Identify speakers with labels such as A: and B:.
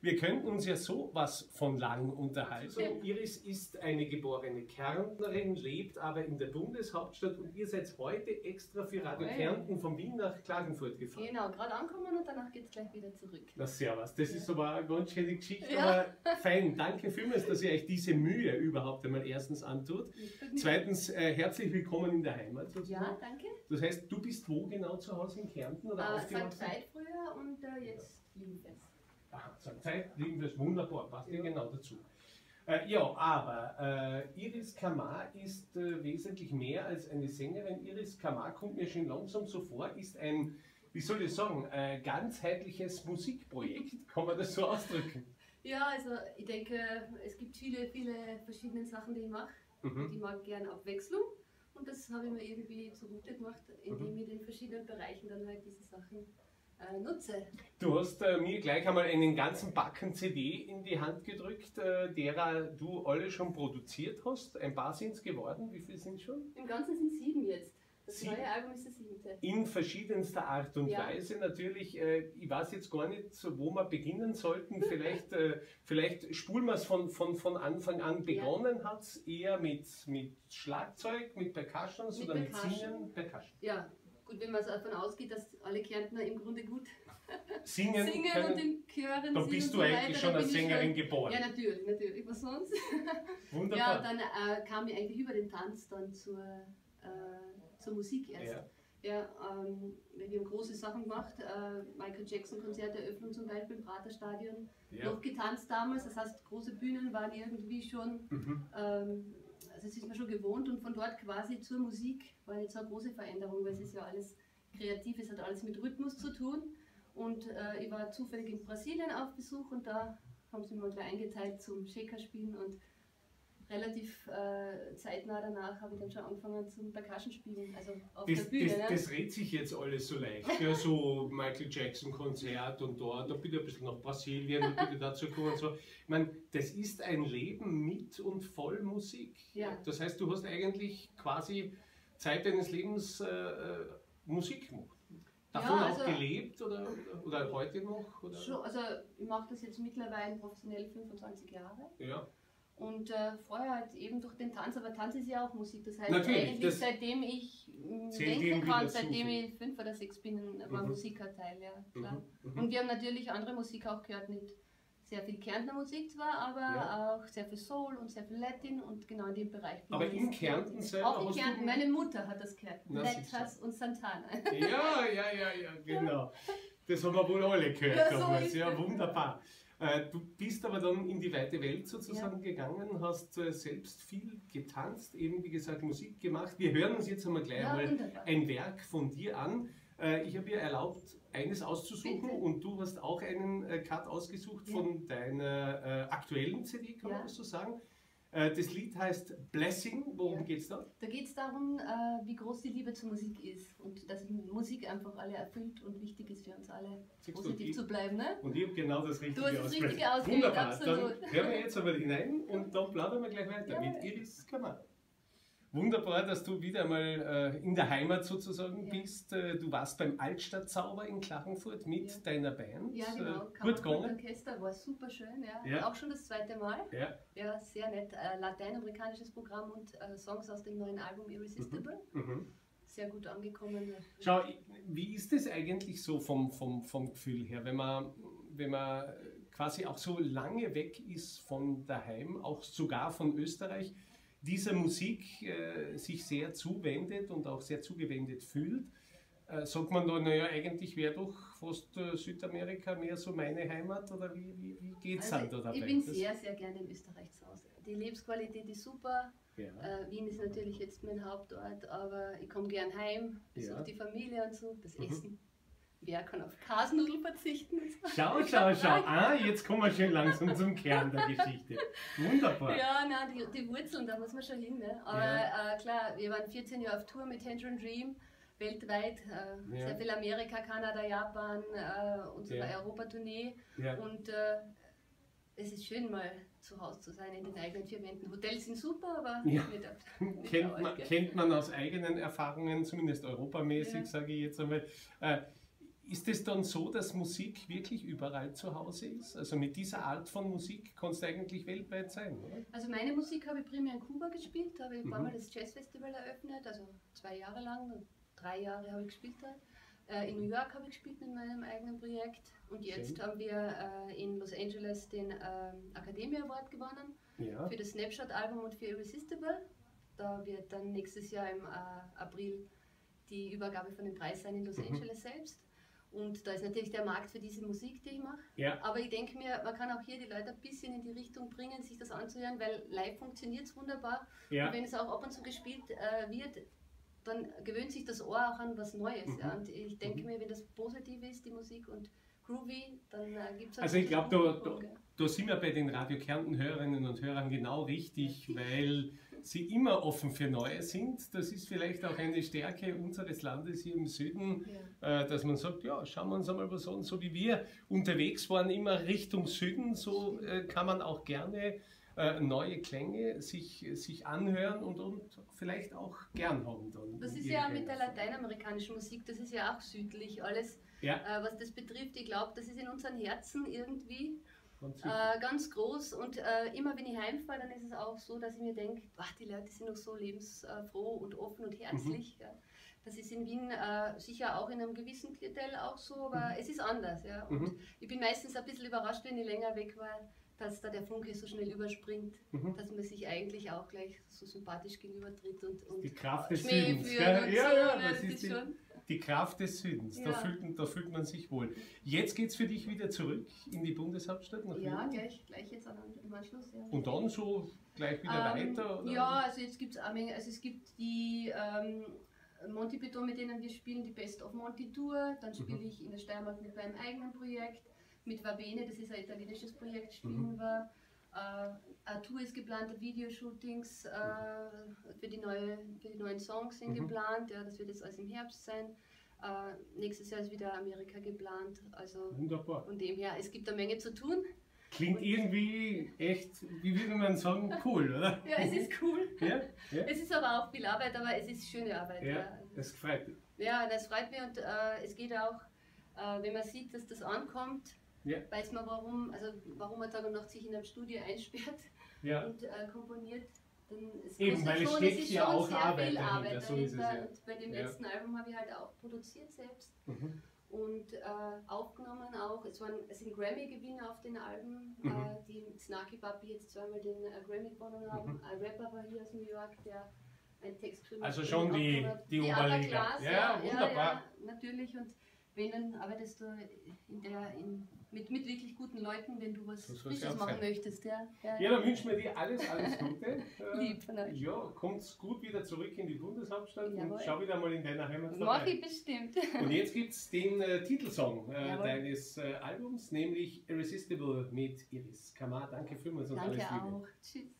A: wir könnten uns ja so was von lang unterhalten. Iris ist eine geborene Kärntnerin, lebt aber in der Bundeshauptstadt und ihr seid heute extra für Radio
B: Hey.
A: Kärnten von Wien nach Klagenfurt gefahren.
B: Genau, gerade ankommen und danach geht es gleich wieder zurück.
A: Na servus, das ist aber eine ganz schöne Geschichte,
B: Ja.
A: aber fein. Danke vielmals, dass ihr euch diese Mühe überhaupt einmal erstens antut. Zweitens, äh, herzlich willkommen in der Heimat
B: Ja,
A: sozusagen.
B: danke.
A: Das heißt, du bist wo genau zu Hause in Kärnten oder
B: Äh, St.
A: aufgewachsen?
B: Veit früher und äh, jetzt Liebenfest.
A: Lieben wir es wunderbar, passt ja genau dazu. Äh, ja, aber äh, Iris Kamar ist äh, wesentlich mehr als eine Sängerin. Iris Kamar kommt mir schon langsam so vor, ist ein, wie soll ich sagen, ganzheitliches Musikprojekt. Kann man das so ausdrücken?
B: Ja, also ich denke, es gibt viele, viele verschiedene Sachen, die ich mache.
A: Mhm.
B: Ich mag gerne Abwechslung. Und das habe ich mir irgendwie zugute gemacht, indem
A: Mhm.
B: ich in den verschiedenen Bereichen dann halt diese Sachen äh, nutze.
A: Du hast äh, mir gleich einmal einen ganzen Backen CD in die Hand gedrückt, äh, derer du alle schon produziert hast. Ein paar sind es geworden. Wie viele sind schon?
B: Im Ganzen sind sieben jetzt. Das
A: Sieben?
B: neue Album ist das siebte.
A: in verschiedenster Art und
B: Ja.
A: Weise. Natürlich, äh, ich weiß jetzt gar nicht, wo wir beginnen sollten. Vielleicht, äh, vielleicht spulen wir es von, von, von Anfang an. Begonnen hat es eher mit, mit Schlagzeug, mit Percussions
B: Mit
A: oder mit
B: Percussion.
A: Singen? Percussion.
B: Ja, gut, wenn man davon ausgeht, dass alle Kärntner im Grunde gut
A: Singen,
B: singen
A: können,
B: und in Chören
A: da
B: sind
A: bist du
B: so
A: eigentlich schon als Sängerin geboren.
B: Ja, natürlich, natürlich. Was sonst?
A: Wunderbar.
B: Ja, dann äh, kam ich eigentlich über den Tanz dann zur, äh, zur Musik erst.
A: Ja.
B: Ja, ähm, wir haben große Sachen gemacht. Äh, Michael Jackson Konzerteröffnung zum Beispiel im Praterstadion.
A: Ja.
B: Noch getanzt damals, das heißt, große Bühnen waren irgendwie schon,
A: Mhm.
B: ähm, das ist man schon gewohnt und von dort quasi zur Musik war so eine große Veränderung, weil es ist ja alles kreativ, es hat alles mit Rhythmus zu tun. Und äh, ich war zufällig in Brasilien auf Besuch und da haben sie mir mal gleich eingeteilt zum Shaker spielen und relativ äh, zeitnah danach habe ich dann schon angefangen zum Percussion spielen, also auf
A: Das,
B: der Bühne.
A: das,
B: ne?
A: das redet sich jetzt alles so leicht. Ja, so Michael Jackson Konzert und dort, da bitte ein bisschen nach Brasilien und bitte dazu kommen und so. Ich meine, das ist ein Leben mit und voll Musik.
B: Ja.
A: Das heißt, du hast eigentlich quasi Zeit deines Lebens äh, äh, Musik gemacht. Davon
B: Ja,
A: auch
B: also-
A: gelebt oder, oder heute noch? Oder?
B: Schon, also ich mache das jetzt mittlerweile professionell 25 Jahre
A: Ja.
B: Und äh, vorher halt eben durch den Tanz, aber Tanz ist ja auch Musik, das heißt
A: Natürlich,
B: eigentlich
A: das
B: seitdem ich denken kann, seitdem ich fünf oder sechs bin, war
A: Mhm.
B: Musik ein Teil, ja klar.
A: Mhm. Mhm.
B: Und wir haben natürlich andere Musik auch gehört, nicht sehr viel Kärntner Musik zwar, aber
A: Ja.
B: auch sehr viel Soul und sehr viel Latin und genau in dem Bereich.
A: Aber in Kärnten selber
B: Auch in Kärnten, meine Mutter hat das gehört. Letras und Santana.
A: Ja, ja, ja, ja, genau. Das haben wir wohl alle gehört
B: Ja, so
A: damals. Ja, wunderbar. Äh, Du bist aber dann in die weite Welt sozusagen gegangen, hast äh, selbst viel getanzt, eben wie gesagt Musik gemacht. Wir hören uns jetzt einmal gleich
B: Ja,
A: einmal
B: wunderbar.
A: ein Werk von dir an. Äh, Ich habe dir erlaubt, eines auszusuchen
B: Bitte.
A: und du hast auch einen Cut ausgesucht
B: Ja.
A: von deiner aktuellen CD, kann man
B: Ja.
A: das so sagen. Äh, Das Lied heißt Blessing. Worum
B: Ja.
A: geht's da?
B: Da geht es darum, äh, wie groß die Liebe zur Musik ist und dass Musik einfach alle erfüllt und wichtig ist für uns alle,
A: Siehst
B: positiv zu bleiben. Ne?
A: Und ich habe genau das Richtige
B: Du hast das. Richtige ausgewählt,
A: Wunderbar,
B: absolut.
A: dann hören wir jetzt aber hinein und dann plaudern wir gleich weiter
B: Ja.
A: mit Iris Kammer. Wunderbar, dass du wieder mal äh, in der Heimat sozusagen
B: Ja.
A: bist. Äh, du warst beim Altstadtzauber in Klagenfurt mit
B: Ja.
A: deiner Band.
B: Ja, genau.
A: Äh, gut gegangen.
B: Orchester war super schön, ja.
A: Ja.
B: Auch schon das zweite Mal.
A: Ja.
B: Ja, sehr nett. Äh, lateinamerikanisches Programm und äh, Songs aus dem neuen Album Irresistible.
A: Mhm.
B: Sehr gut angekommen.
A: Schau, wie ist es eigentlich so vom, vom, vom Gefühl her, wenn man, wenn man quasi auch so lange weg ist von daheim, auch sogar von Österreich, dieser Musik äh, sich sehr zuwendet und auch sehr zugewendet fühlt? Äh, sagt man da, naja, eigentlich wäre doch fast äh, Südamerika mehr so meine Heimat oder wie, wie, wie geht es
B: Also,
A: dann da dabei?
B: ich bin sehr, sehr gerne in Österreich zu Hause. Die Lebensqualität ist super.
A: ja.
B: Äh, Wien ist natürlich jetzt mein Hauptort, aber ich komme gern heim, besuche
A: Ja.
B: die Familie und so, das
A: Mhm.
B: Wer kann auf Kasnudeln verzichten?
A: Schau, schau, schau. Ah, jetzt kommen wir schön langsam zum Kern der Geschichte. Wunderbar.
B: Ja, nein, die, die Wurzeln, da muss man schon hin. Ne? Aber äh, klar, wir waren 14 Jahre auf Tour mit Tangerine Dream, weltweit, äh,
A: Ja.
B: sehr viel Amerika, Kanada, Japan äh, und sogar
A: Ja.
B: Europatournee.
A: Ja.
B: Und äh, es ist schön, mal zu Hause zu sein in den eigenen vier Wänden. Hotels sind super, aber
A: Ja.
B: nicht, nicht
A: kennt
B: auf
A: man, kennt man aus eigenen Erfahrungen, zumindest europamäßig,
B: Ja.
A: sage ich jetzt einmal. Äh, ist es dann so, dass Musik wirklich überall zu Hause ist? Also mit dieser Art von Musik kannst du eigentlich weltweit sein, oder?
B: Also meine Musik habe ich primär in Kuba gespielt, da habe ich ein paar Mal das Jazzfestival eröffnet, also zwei Jahre lang, drei Jahre habe ich gespielt da. Äh, in New York habe ich gespielt mit meinem eigenen Projekt und jetzt Schön. haben wir äh, in Los Angeles den äh, Academy Award gewonnen ja. für das Snapshot-Album und für Irresistible. Da wird dann nächstes Jahr im äh, April die Übergabe von dem Preis sein in Los mhm. Angeles selbst. Und da ist natürlich der Markt für diese Musik, die ich mache. Ja. Aber ich denke mir, man kann auch hier die Leute ein bisschen in die Richtung bringen, sich das anzuhören, weil live funktioniert es wunderbar. Ja. Und wenn es auch ab und zu gespielt äh, wird, dann gewöhnt sich das Ohr auch an was Neues. Mhm. Ja. Und ich denke mhm. mir, wenn das positiv ist, die Musik und groovy, dann äh, gibt es
A: Also ich glaube, da, da, da, sind wir bei den Radio Kärnten Hörerinnen und Hörern genau richtig, weil sie immer offen für Neue sind. Das ist vielleicht auch eine Stärke unseres Landes hier im Süden, ja. äh, dass man sagt, ja, schauen wir uns einmal was an. So wie wir unterwegs waren, immer Richtung Süden, so äh, kann man auch gerne äh, neue Klänge sich, sich anhören und, und vielleicht auch gern haben. Dann
B: das ist ja mit der lateinamerikanischen Musik, das ist ja auch südlich alles, ja. Was das betrifft. Ich glaube, das ist in unseren Herzen irgendwie äh, ganz groß und äh, immer wenn ich heimfahre, dann ist es auch so, dass ich mir denke, die Leute sind noch so lebensfroh und offen und herzlich. Mhm. Ja. Das ist in Wien äh, sicher auch in einem gewissen Klientel auch so, aber mhm. es ist anders. Ja. Und mhm. ich bin meistens ein bisschen überrascht, wenn ich länger weg war, dass da der Funke so schnell überspringt, mhm. dass man sich eigentlich auch gleich so sympathisch gegenübertritt und, und
A: die Kraft des Südens. Ja, ja, ja, das, ist die, die, Kraft des Südens. Da, fühlt, da fühlt man sich wohl. Jetzt geht es für dich wieder zurück in die Bundeshauptstadt
B: nach Ja, gleich, gleich jetzt im Anschluss.
A: Und dann so gleich wieder ähm, weiter?
B: Oder? Ja, also jetzt gibt es also es gibt die ähm, Monty Python, mit denen wir spielen, die Best of Monty Tour. Dann spiele mhm. ich in der Steiermark mit meinem eigenen Projekt mit Vabene, das ist ein italienisches Projekt, spielen mhm. wir. Äh, eine Tour ist geplant, Videoshootings äh, für, die neue, für die neuen Songs sind mhm. geplant. Ja, das wird jetzt alles im Herbst sein. Äh, nächstes Jahr ist wieder Amerika geplant. Also
A: Wunderbar.
B: Von dem her, es gibt eine Menge zu tun.
A: Klingt irgendwie echt, wie würde man sagen, cool, oder?
B: ja, es ist cool. Ja, ja. Es ist aber auch viel Arbeit, aber es ist schöne Arbeit.
A: Ja, ja. das freut mich.
B: Ja, das freut mich und äh, es geht auch, äh, wenn man sieht, dass das ankommt, ja. weiß man, warum, also warum man Tag und Nacht sich in einem Studio einsperrt ja. und äh, komponiert. Dann, es
A: Eben, weil es steckt ja auch Arbeit dahinter.
B: Arbeit so dahinter. Ja. Und bei dem letzten Album habe ich halt auch produziert selbst. Mhm. Und äh, aufgenommen auch, es, waren, es sind Grammy-Gewinner auf den Alben, mhm. äh, die Snarky Puppy jetzt zweimal den äh, Grammy gewonnen haben. Mhm. Ein Rapper war hier aus New York, der einen Text geschrieben
A: hat. Also schon die, die, die Oberliga.
B: Ja, wunderbar. natürlich. Und wenn, dann arbeitest du in der, in mit, mit wirklich guten Leuten, wenn du was Frisches machen sein. möchtest. Ja,
A: ja, ja dann wünschen wir dir alles, alles Gute.
B: Lieb von euch.
A: Ja, kommt gut wieder zurück in die Bundeshauptstadt Jawohl. und schau wieder mal in deiner Heimat
B: vorbei. Mach ich bestimmt.
A: Und jetzt gibt es den äh, Titelsong äh, deines äh, Albums, nämlich Irresistible mit Iris Kamar. Danke vielmals und
B: Danke
A: alles Liebe.
B: auch. Tschüss.